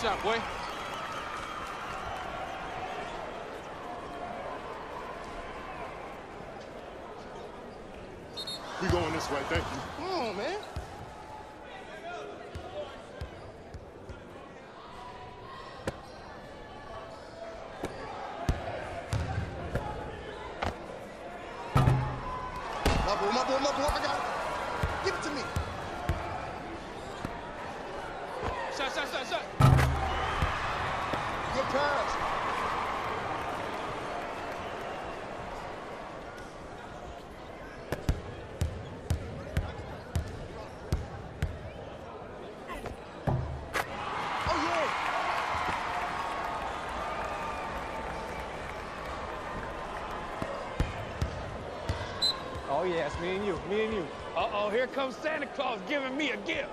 shot, boy. We going this way, thank you. Come on, man. Oh, yeah, it's me and you, me and you. Uh-oh, here comes Santa Claus giving me a gift.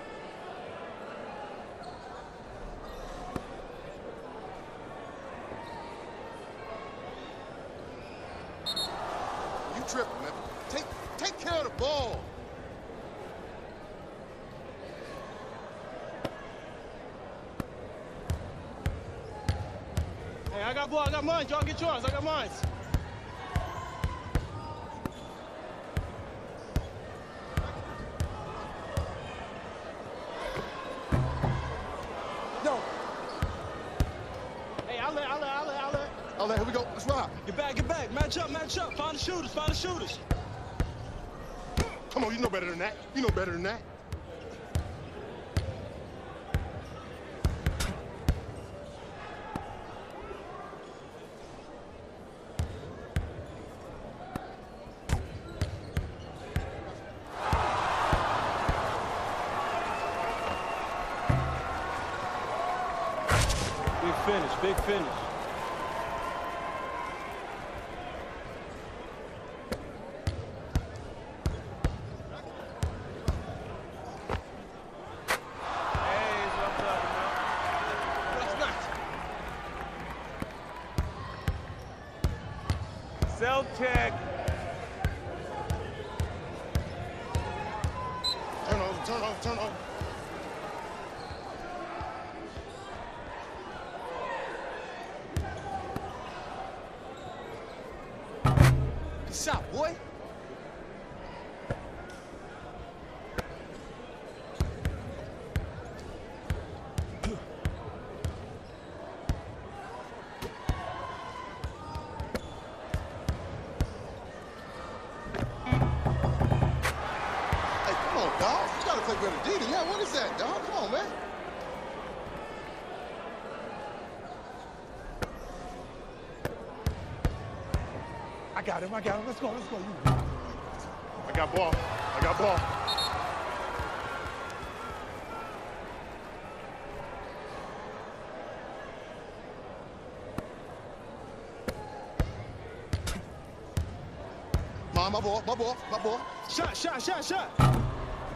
You tripping, man. Take, take care of the ball. Hey, I got ball, I got mine. Y'all get yours. I got mine. Let's ride. Get back, get back. Match up, match up. Find the shooters, find the shooters. Come on, you know better than that. You know better than that. Big finish, big finish. Hey, that's what I'm talking about. That's nice. Self-check. Turn over, turn over, turn over. Good shot, boy. That. What is that, dog? Come on, man. I got him, I got him. Let's go, let's go. You. I got ball. I got ball. My, my ball, my ball, my ball. Shot, shot, shot, shot.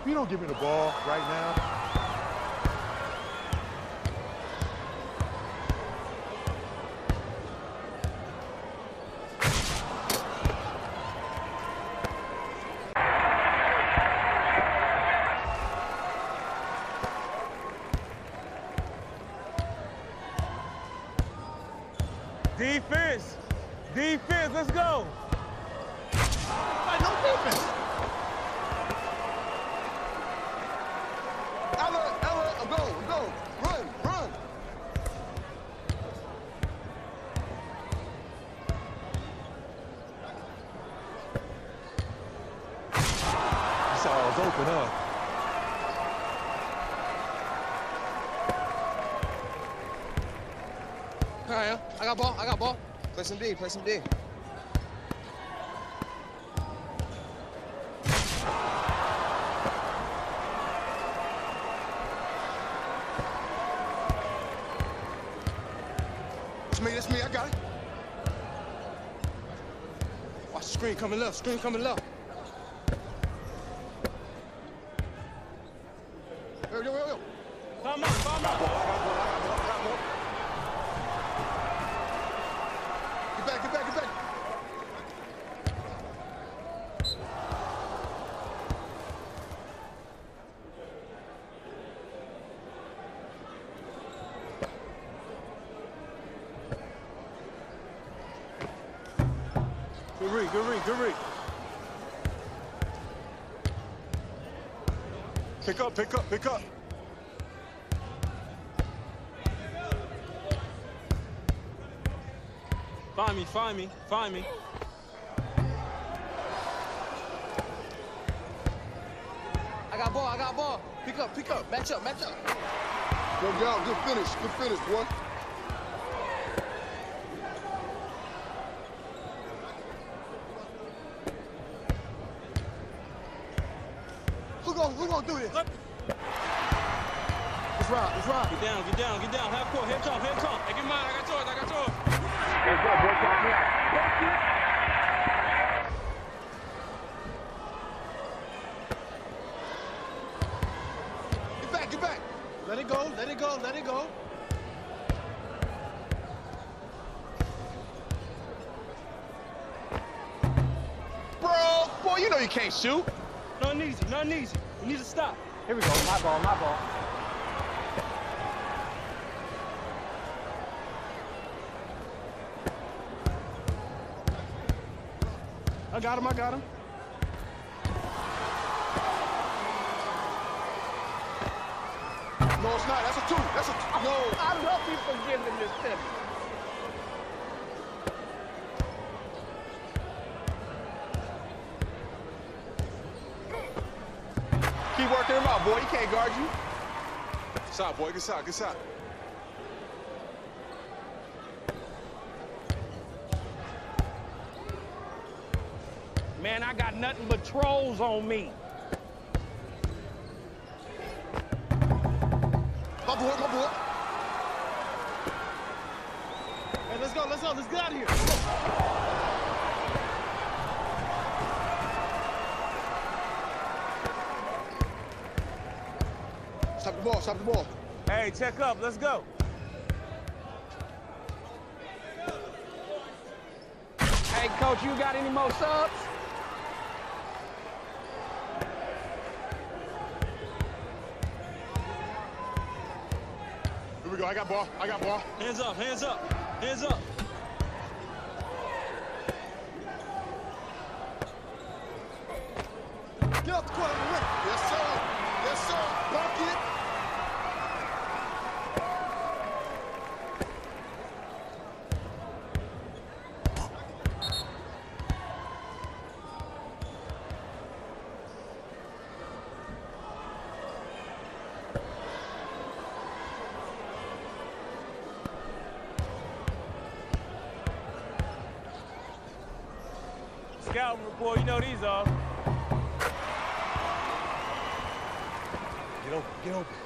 If you don't give me the ball right now, Defense. Defense, let's go. Hey, no defense. Ella, Ella, go, go. Run, run. I was open, huh? All right, I got ball, I got ball. Play some D, play some D. It's me, it's me, I got it. Watch the screen coming left, screen coming left. Yo, yo, yo, yo. Time out, time out. Get back, get back, get back. Good read, good read, good read. Pick up, pick up, pick up. Find me, find me, find me. I got ball, I got ball. Pick up, pick up, match up, match up. Go down, good finish, good finish, boy. Gon' who gon' do this? Let's ride, let's ride. Get down, get down, get down. Half court, head top, head top. Hey, get mine. I got yours. I got yours. Get back, get back. Let it go, let it go, let it go. Bro, boy, you know you can't shoot. Nothing easy, nothing easy. We need to stop. Here we go. My ball, my ball. I got him, I got him. No, it's not. That's a two. That's a two. No. I love people giving this to him out, boy. He can't guard you. Good shot, boy. Good shot, good shot. Man, I got nothing but trolls on me. My boy, my boy. Hey, let's go, let's go, let's get out of here. Ball, stop the ball. Hey, check up. Let's go. Hey, coach, you got any more subs? Here we go. I got ball. I got ball. Hands up, hands up, hands up. Scouting report, you know these are. Get open, get open.